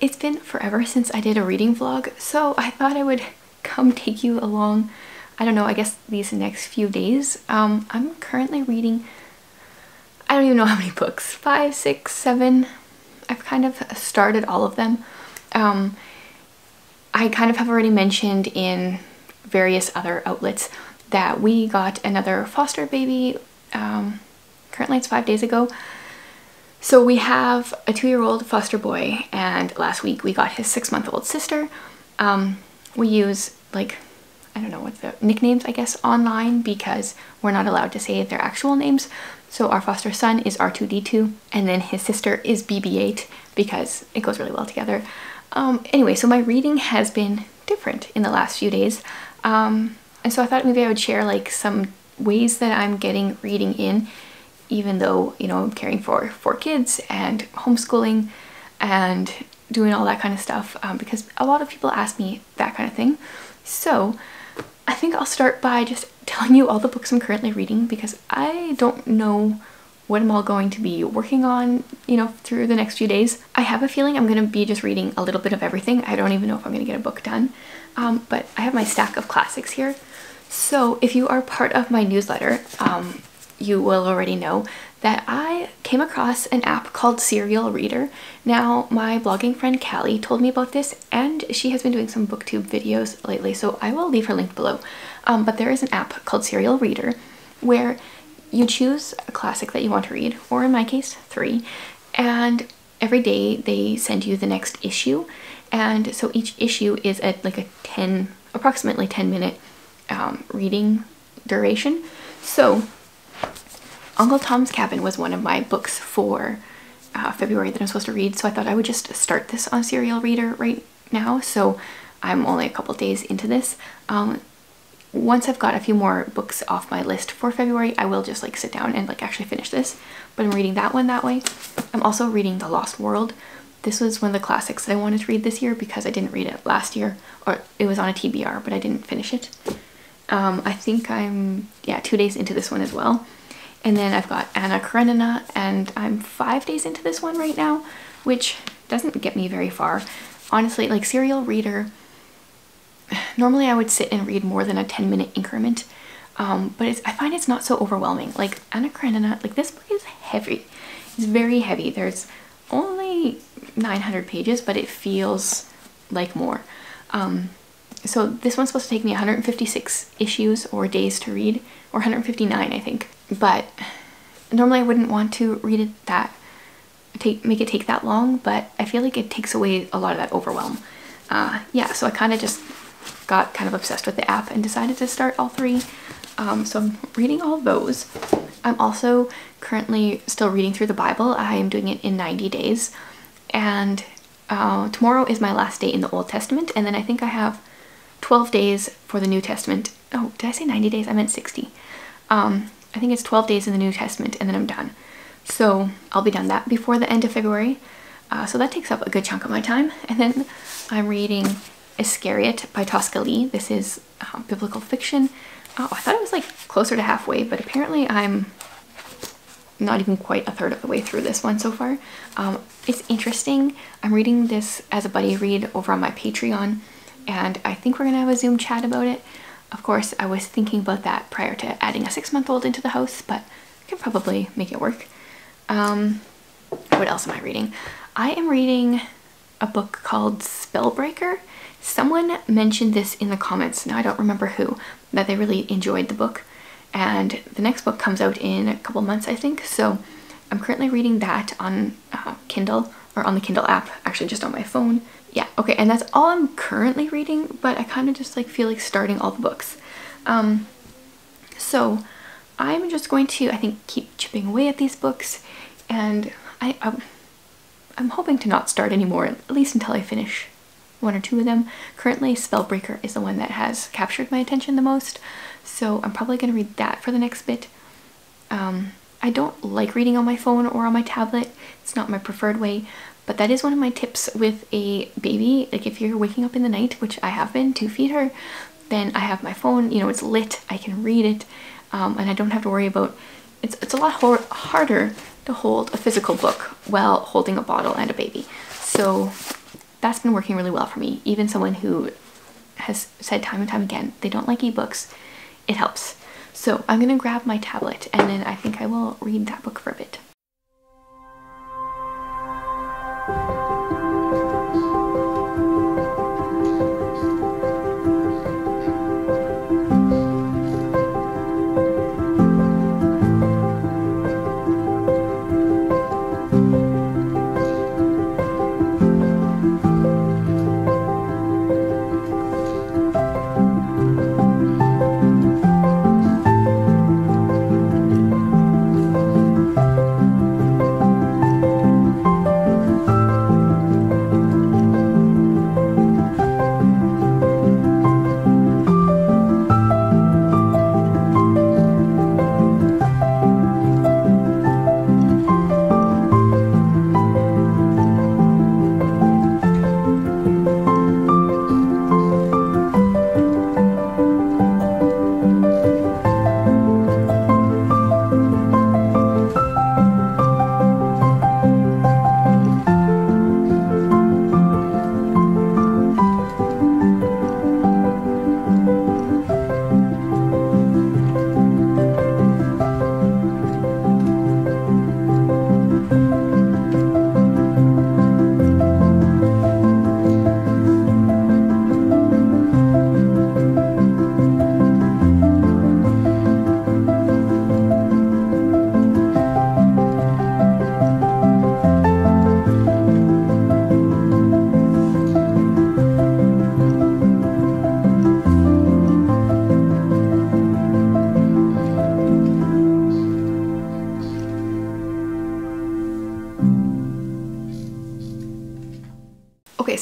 it's been forever since I did a reading vlog, so I thought I would come take you along, I don't know, I guess these next few days. Um, I'm currently reading, I don't even know how many books, five, six, seven. I've kind of started all of them. Um, I kind of have already mentioned in various other outlets that we got another foster baby. Um, currently it's five days ago. So we have a two-year-old foster boy and last week we got his six-month-old sister. Um, we use like, I don't know what the nicknames I guess online because we're not allowed to say their actual names. So our foster son is R2-D2 and then his sister is BB-8 because it goes really well together. Um, anyway, so my reading has been different in the last few days. Um, and so I thought maybe I would share like some ways that I'm getting reading in even though, you know, I'm caring for four kids and homeschooling and doing all that kind of stuff um, because a lot of people ask me that kind of thing. So I think I'll start by just telling you all the books I'm currently reading because I don't know what I'm all going to be working on, you know, through the next few days. I have a feeling I'm going to be just reading a little bit of everything. I don't even know if I'm going to get a book done, um, but I have my stack of classics here. So if you are part of my newsletter, um, you will already know that I came across an app called Serial Reader. Now, my blogging friend Callie told me about this and she has been doing some booktube videos lately, so I will leave her link below. Um, but there is an app called Serial Reader where you choose a classic that you want to read, or in my case, three, and every day they send you the next issue. And so each issue is at like a 10, approximately 10 minute um, reading duration. So Uncle Tom's Cabin was one of my books for uh, February that I'm supposed to read, so I thought I would just start this on Serial Reader right now. So I'm only a couple days into this. Um, once I've got a few more books off my list for February, I will just like sit down and like actually finish this. But I'm reading that one that way. I'm also reading The Lost World. This was one of the classics that I wanted to read this year because I didn't read it last year, or it was on a TBR, but I didn't finish it. Um, I think I'm, yeah, two days into this one as well. And then I've got Anna Karenina and I'm five days into this one right now, which doesn't get me very far. Honestly, like serial reader, normally I would sit and read more than a 10 minute increment, um, but I find it's not so overwhelming. Like Anna Karenina, like this book is heavy. It's very heavy. There's only 900 pages, but it feels like more. Um, so this one's supposed to take me 156 issues or days to read, or 159 I think but normally I wouldn't want to read it that take make it take that long but I feel like it takes away a lot of that overwhelm. Uh, yeah so I kind of just got kind of obsessed with the app and decided to start all three. Um, so I'm reading all those. I'm also currently still reading through the Bible. I am doing it in 90 days. And uh, tomorrow is my last day in the Old Testament and then I think I have 12 days for the New Testament. Oh did I say 90 days? I meant 60 um, I think it's 12 days in the New Testament and then I'm done. So I'll be done that before the end of February. Uh, so that takes up a good chunk of my time. And then I'm reading Iscariot by Tosca Lee. This is uh, biblical fiction. Oh, I thought it was like closer to halfway, but apparently I'm not even quite a third of the way through this one so far. Um, it's interesting. I'm reading this as a buddy read over on my Patreon, and I think we're gonna have a Zoom chat about it. Of course, I was thinking about that prior to adding a six-month-old into the house, but I can probably make it work. Um, what else am I reading? I am reading a book called Spellbreaker. Someone mentioned this in the comments, now I don't remember who, that they really enjoyed the book. And the next book comes out in a couple months, I think. So I'm currently reading that on uh, Kindle, or on the Kindle app, actually just on my phone yeah, okay, and that's all I'm currently reading, but I kind of just like feel like starting all the books. Um, so I'm just going to, I think, keep chipping away at these books, and I, I'm, I'm hoping to not start anymore, at least until I finish one or two of them. Currently, Spellbreaker is the one that has captured my attention the most, so I'm probably going to read that for the next bit. Um, I don't like reading on my phone or on my tablet. It's not my preferred way, but that is one of my tips with a baby. Like if you're waking up in the night, which I have been to feed her, then I have my phone, you know, it's lit, I can read it, um, and I don't have to worry about, it's, it's a lot harder to hold a physical book while holding a bottle and a baby. So that's been working really well for me. Even someone who has said time and time again they don't like ebooks, it helps. So I'm gonna grab my tablet and then I think I will read that book for a bit.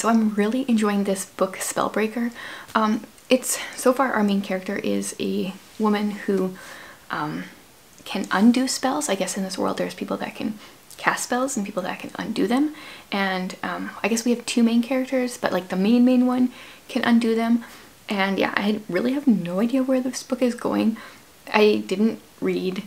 So I'm really enjoying this book, Spellbreaker. Um, it's so far our main character is a woman who um, can undo spells. I guess in this world there's people that can cast spells and people that can undo them. And um, I guess we have two main characters, but like the main main one can undo them. And yeah, I really have no idea where this book is going. I didn't read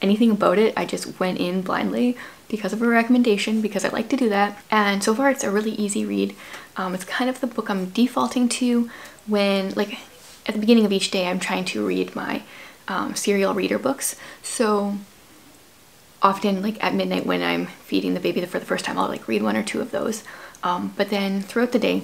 anything about it. I just went in blindly because of a recommendation because I like to do that. And so far it's a really easy read. Um, it's kind of the book I'm defaulting to when like at the beginning of each day I'm trying to read my um, serial reader books. So often like at midnight when I'm feeding the baby for the first time I'll like read one or two of those. Um, but then throughout the day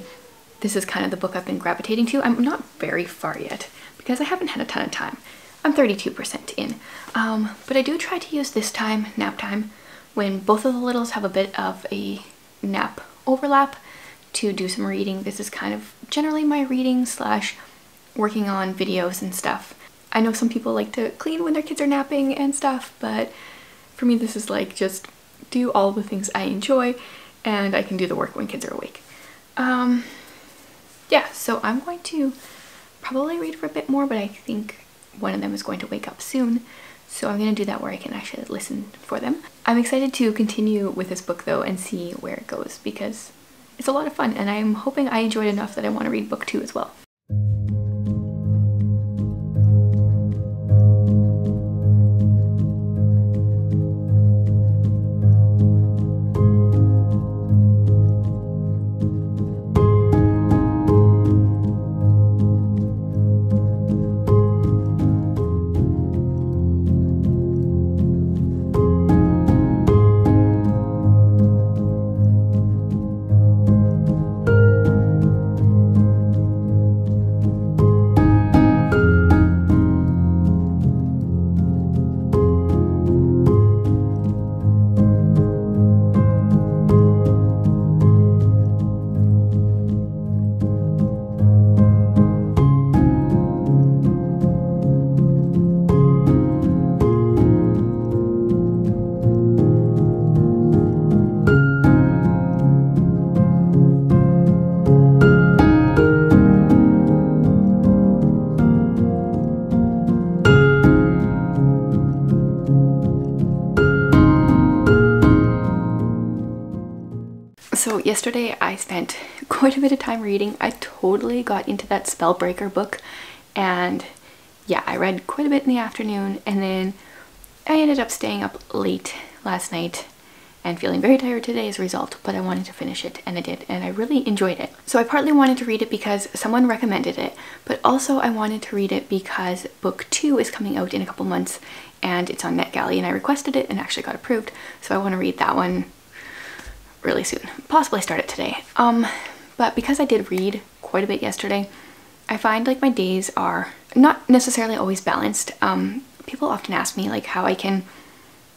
this is kind of the book I've been gravitating to. I'm not very far yet because I haven't had a ton of time. I'm 32% in. Um, but I do try to use this time, nap time, when both of the littles have a bit of a nap overlap to do some reading. This is kind of generally my reading slash working on videos and stuff. I know some people like to clean when their kids are napping and stuff, but for me this is like just do all the things I enjoy and I can do the work when kids are awake. Um, yeah, so I'm going to probably read for a bit more, but I think one of them is going to wake up soon. So I'm to do that where I can actually listen for them. I'm excited to continue with this book though and see where it goes because it's a lot of fun and I'm hoping I enjoyed enough that I want to read book two as well. Yesterday I spent quite a bit of time reading. I totally got into that Spellbreaker book and yeah, I read quite a bit in the afternoon and then I ended up staying up late last night and feeling very tired today as a result, but I wanted to finish it and I did and I really enjoyed it. So I partly wanted to read it because someone recommended it, but also I wanted to read it because book two is coming out in a couple months and it's on NetGalley and I requested it and actually got approved. So I want to read that one really soon. Possibly start it today. Um, but because I did read quite a bit yesterday, I find like my days are not necessarily always balanced. Um, people often ask me like how I can,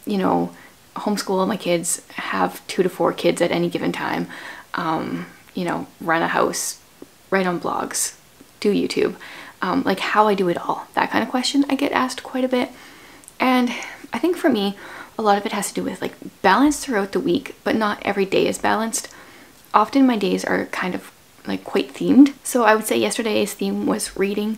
you know, homeschool my kids, have two to four kids at any given time, um, you know, run a house, write on blogs, do YouTube, um, like how I do it all. That kind of question I get asked quite a bit. And I think for me, a lot of it has to do with like balance throughout the week, but not every day is balanced. Often my days are kind of like quite themed. So I would say yesterday's theme was reading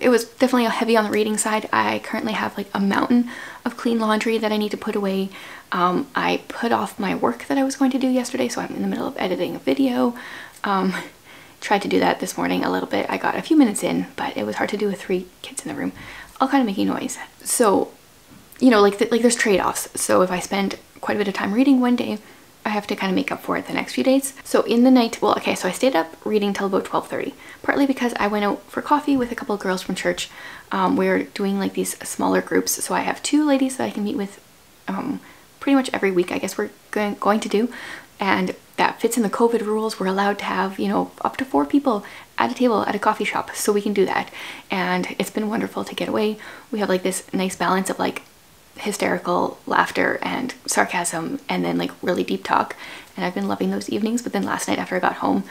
it was definitely heavy on the reading side. I currently have like a mountain of clean laundry that I need to put away. Um, I put off my work that I was going to do yesterday, so I'm in the middle of editing a video. Um, tried to do that this morning a little bit. I got a few minutes in, but it was hard to do with three kids in the room, all kind of making noise. So, you know, like, like there's trade-offs. So if I spend quite a bit of time reading one day, I have to kind of make up for it the next few days. So in the night, well, okay, so I stayed up reading till about 12.30, partly because I went out for coffee with a couple of girls from church. Um, we are doing like these smaller groups. So I have two ladies that I can meet with um, pretty much every week, I guess we're going, going to do. And that fits in the COVID rules. We're allowed to have, you know, up to four people at a table at a coffee shop. So we can do that. And it's been wonderful to get away. We have like this nice balance of like hysterical laughter and sarcasm and then like really deep talk. And I've been loving those evenings but then last night after I got home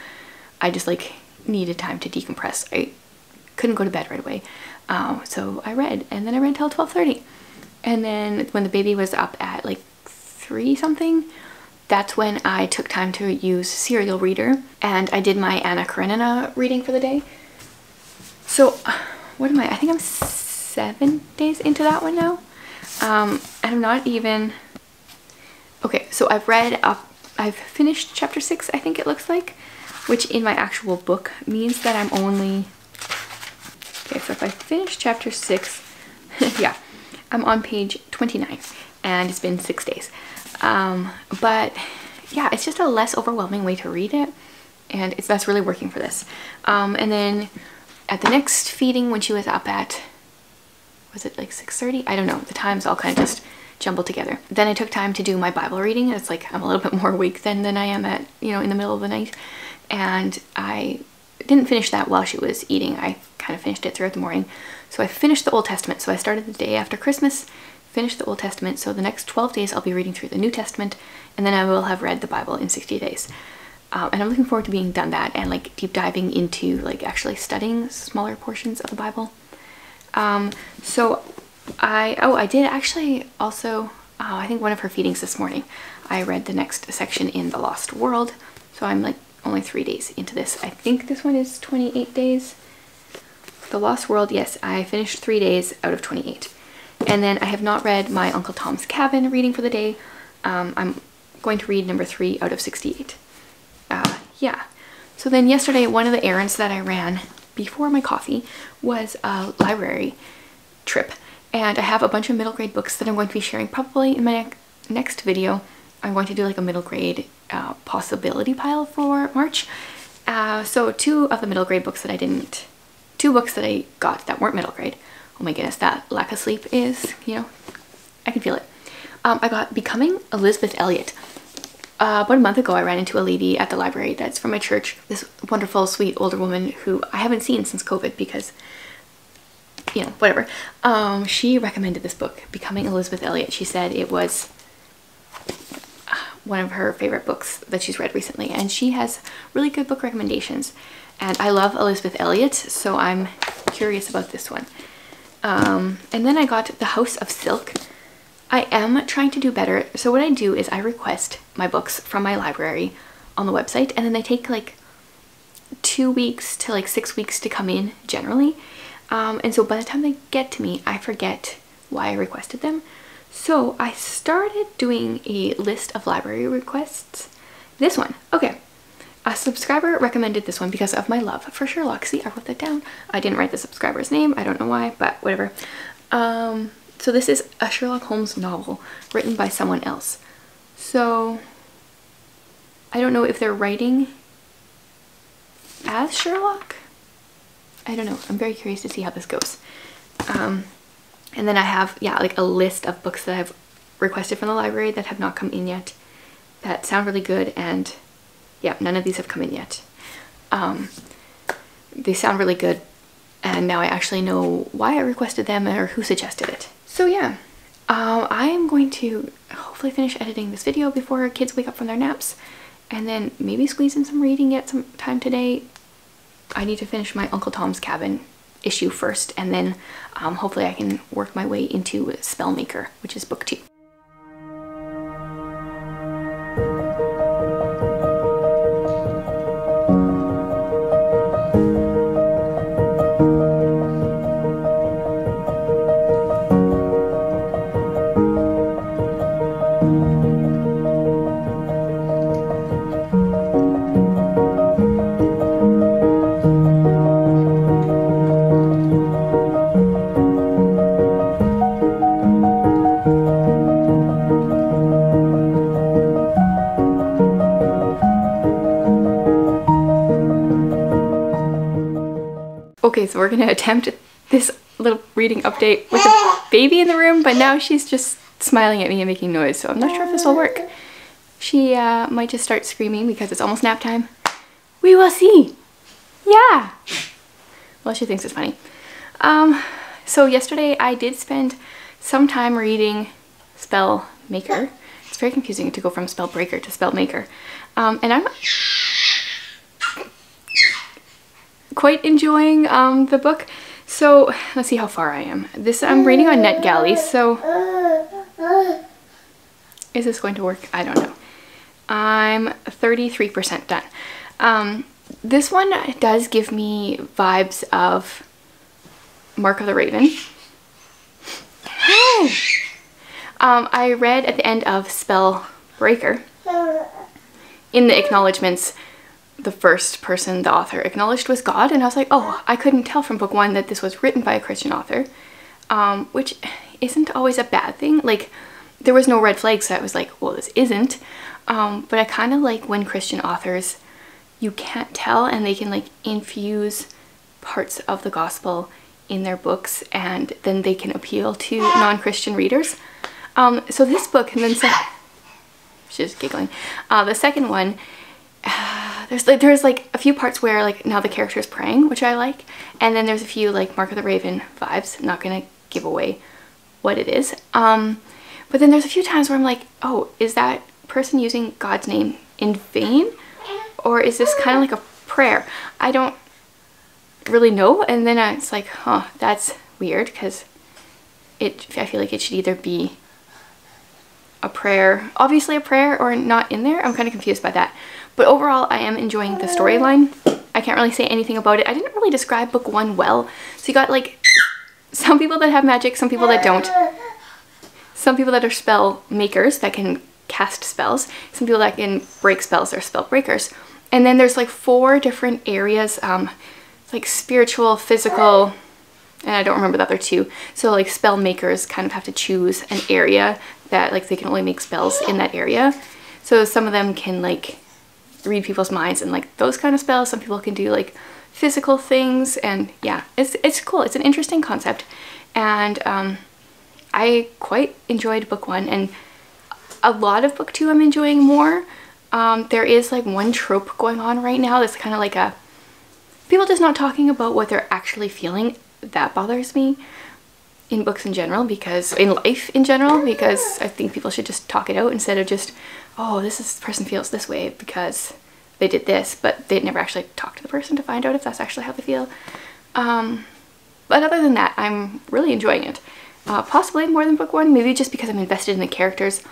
I just like needed time to decompress. I couldn't go to bed right away. Um, so I read and then I read till 12:30 and then when the baby was up at like three something that's when I took time to use serial reader and I did my Anna Karenina reading for the day. So what am I I think I'm seven days into that one now um, and I'm not even, okay, so I've read up, I've finished chapter six, I think it looks like, which in my actual book means that I'm only, okay, so if I finish chapter six, yeah, I'm on page 29 and it's been six days. Um, but yeah, it's just a less overwhelming way to read it and it's that's really working for this. Um, and then at the next feeding when she was up at was it like 6.30? I don't know. The times all kind of just jumbled together. Then I took time to do my Bible reading. It's like I'm a little bit more awake than, than I am at, you know, in the middle of the night. And I didn't finish that while she was eating. I kind of finished it throughout the morning. So I finished the Old Testament. So I started the day after Christmas, finished the Old Testament. So the next 12 days I'll be reading through the New Testament and then I will have read the Bible in 60 days. Um, and I'm looking forward to being done that and like deep diving into like actually studying smaller portions of the Bible. Um, so I, oh, I did actually also, oh, I think one of her feedings this morning, I read the next section in The Lost World. So I'm like only three days into this. I think this one is 28 days. The Lost World, yes, I finished three days out of 28. And then I have not read my Uncle Tom's Cabin reading for the day. Um, I'm going to read number three out of 68. Uh, yeah. So then yesterday, one of the errands that I ran before my coffee was a library trip. And I have a bunch of middle grade books that I'm going to be sharing probably in my ne next video. I'm going to do like a middle grade uh, possibility pile for March. Uh, so two of the middle grade books that I didn't, two books that I got that weren't middle grade. Oh my goodness, that lack of sleep is, you know, I can feel it. Um, I got Becoming Elisabeth Elliot uh, about a month ago I ran into a lady at the library that's from my church, this wonderful sweet older woman who I haven't seen since COVID because you know, whatever. Um, she recommended this book, Becoming Elisabeth Elliot. She said it was uh, one of her favorite books that she's read recently and she has really good book recommendations and I love Elisabeth Elliot so I'm curious about this one. Um, and then I got The House of Silk I am trying to do better. So what I do is I request my books from my library on the website and then they take like two weeks to like six weeks to come in generally. Um, and so by the time they get to me, I forget why I requested them. So I started doing a list of library requests. This one, okay. A subscriber recommended this one because of my love for Sherlock. See, I wrote that down. I didn't write the subscriber's name. I don't know why, but whatever. Um, so this is a Sherlock Holmes novel written by someone else. So I don't know if they're writing as Sherlock. I don't know. I'm very curious to see how this goes. Um, and then I have, yeah, like a list of books that I've requested from the library that have not come in yet that sound really good and yeah, none of these have come in yet. Um, they sound really good and now I actually know why I requested them or who suggested it. So yeah, um, I am going to hopefully finish editing this video before kids wake up from their naps and then maybe squeeze in some reading at some time today. I need to finish my Uncle Tom's Cabin issue first and then um, hopefully I can work my way into Spellmaker, which is book two. Okay, so we're gonna attempt this little reading update with a baby in the room, but now she's just smiling at me and making noise, so I'm not sure if this will work. She uh, might just start screaming because it's almost nap time. We will see. Yeah. Well, she thinks it's funny. Um, so yesterday I did spend some time reading Spell Maker. It's very confusing to go from Spellbreaker to Spellmaker. Um, and I'm quite enjoying um, the book. So let's see how far I am. This I'm reading on NetGalley, so is this going to work? I don't know. I'm 33% done. Um, this one does give me vibes of Mark of the Raven. um, I read at the end of Spell Breaker in the acknowledgements the first person the author acknowledged was God, and I was like, oh, I couldn't tell from book one that this was written by a Christian author, um, which isn't always a bad thing. Like, there was no red flag, so I was like, well, this isn't. Um, but I kind of like when Christian authors, you can't tell, and they can like infuse parts of the gospel in their books, and then they can appeal to non-Christian readers. Um, so this book, and then she's giggling. Uh, the second one. There's like there's like a few parts where like now the character is praying, which I like, and then there's a few like Mark of the Raven vibes. I'm not gonna give away what it is. Um, but then there's a few times where I'm like, oh, is that person using God's name in vain, or is this kind of like a prayer? I don't really know. And then it's like, huh, that's weird because it. I feel like it should either be a prayer, obviously a prayer, or not in there. I'm kind of confused by that. But overall, I am enjoying the storyline. I can't really say anything about it. I didn't really describe book one well. So you got like some people that have magic, some people that don't. Some people that are spell makers that can cast spells. Some people that can break spells are spell breakers. And then there's like four different areas, um, like spiritual, physical, and I don't remember the other two. So like spell makers kind of have to choose an area that like they can only make spells in that area. So some of them can like read people's minds and like those kind of spells. Some people can do like physical things and yeah, it's, it's cool. It's an interesting concept and um, I quite enjoyed book one and a lot of book two I'm enjoying more. Um, there is like one trope going on right now that's kind of like a people just not talking about what they're actually feeling. That bothers me in books in general because in life in general because I think people should just talk it out instead of just oh, this is, person feels this way because they did this, but they never actually talked to the person to find out if that's actually how they feel. Um, but other than that, I'm really enjoying it. Uh, possibly more than book one, maybe just because I'm invested in the characters.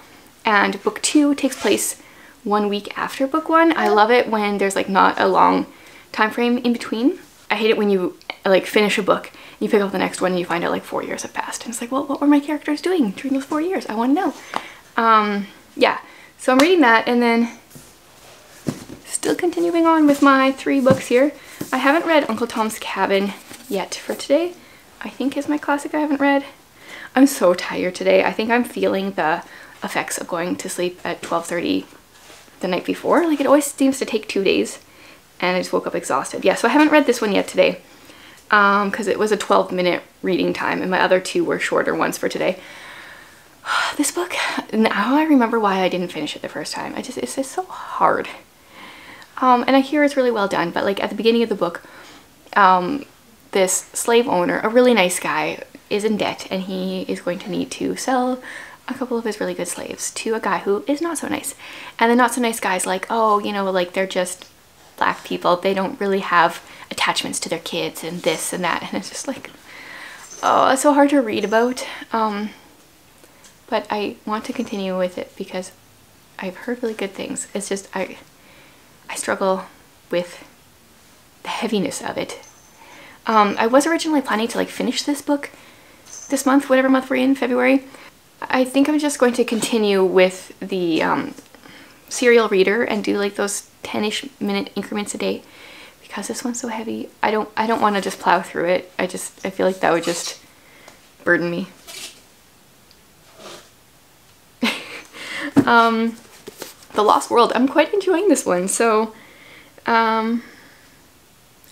And book two takes place one week after book one. I love it when there's like not a long time frame in between. I hate it when you like finish a book, you pick up the next one and you find out like four years have passed. And it's like, well, what were my characters doing during those four years? I want to know. Um, yeah, so I'm reading that and then still continuing on with my three books here. I haven't read Uncle Tom's Cabin yet for today. I think is my classic I haven't read. I'm so tired today. I think I'm feeling the effects of going to sleep at 12.30 the night before. Like it always seems to take two days and I just woke up exhausted. Yeah, so I haven't read this one yet today because um, it was a 12 minute reading time and my other two were shorter ones for today. this book, now I remember why I didn't finish it the first time. I just, it's just so hard. Um, and I hear it's really well done, but like at the beginning of the book, um, this slave owner, a really nice guy, is in debt and he is going to need to sell a couple of his really good slaves to a guy who is not so nice. And the not so nice guy's like, oh, you know, like they're just black people. They don't really have attachments to their kids and this and that. And it's just like, oh, it's so hard to read about. Um, but I want to continue with it because I've heard really good things. It's just, I, I struggle with the heaviness of it. Um, I was originally planning to like finish this book this month, whatever month we're in, February. I think I'm just going to continue with the um, serial reader and do like those 10-ish minute increments a day because this one's so heavy. I don't I don't want to just plow through it. I just I feel like that would just burden me. Um, the Lost World. I'm quite enjoying this one. So um,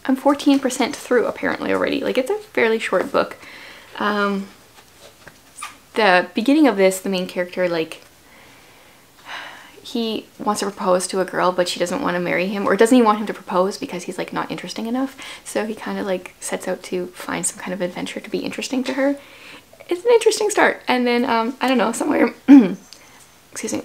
I'm 14% through apparently already. Like it's a fairly short book. Um, the beginning of this, the main character like he wants to propose to a girl but she doesn't want to marry him or doesn't even want him to propose because he's like not interesting enough so he kind of like sets out to find some kind of adventure to be interesting to her it's an interesting start and then um i don't know somewhere excuse me.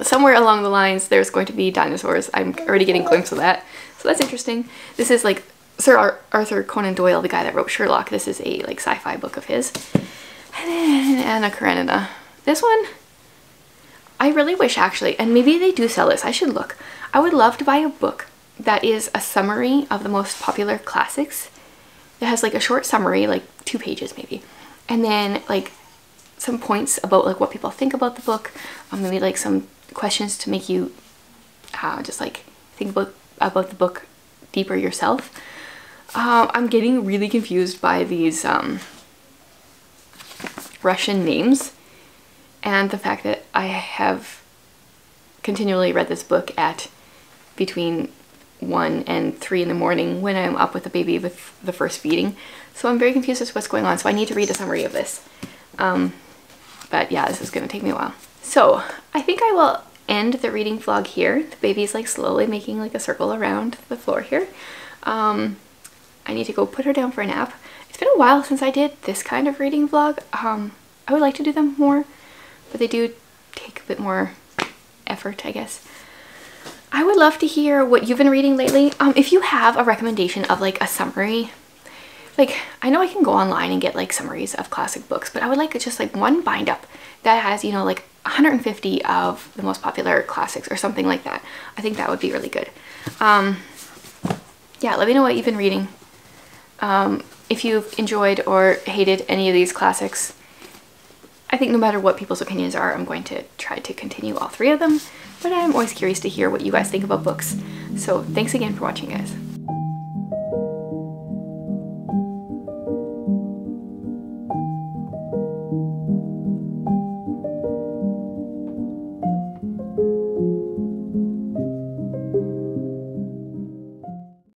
Somewhere along the lines there's going to be dinosaurs. I'm already getting a glimpse of that. So that's interesting. This is like sir Ar arthur conan doyle the guy that wrote sherlock. This is a like sci-fi book of his. And then anna karenina. This one I really wish actually, and maybe they do sell this, I should look. I would love to buy a book that is a summary of the most popular classics. It has like a short summary, like two pages maybe. And then like some points about like what people think about the book, or maybe like some questions to make you uh, just like think about, about the book deeper yourself. Uh, I'm getting really confused by these um, Russian names and the fact that I have continually read this book at between 1 and 3 in the morning when I'm up with the baby with the first feeding. So I'm very confused as to what's going on, so I need to read a summary of this. Um, but yeah, this is to take me a while. So I think I will end the reading vlog here. The baby's like slowly making like a circle around the floor here. Um, I need to go put her down for a nap. It's been a while since I did this kind of reading vlog. Um, I would like to do them more but they do take a bit more effort, I guess. I would love to hear what you've been reading lately. Um, if you have a recommendation of like a summary, like I know I can go online and get like summaries of classic books, but I would like just like one bind up that has, you know, like 150 of the most popular classics or something like that. I think that would be really good. Um, yeah, let me know what you've been reading. Um, if you've enjoyed or hated any of these classics, I think no matter what people's opinions are, I'm going to try to continue all three of them, but I'm always curious to hear what you guys think about books. So thanks again for watching, guys.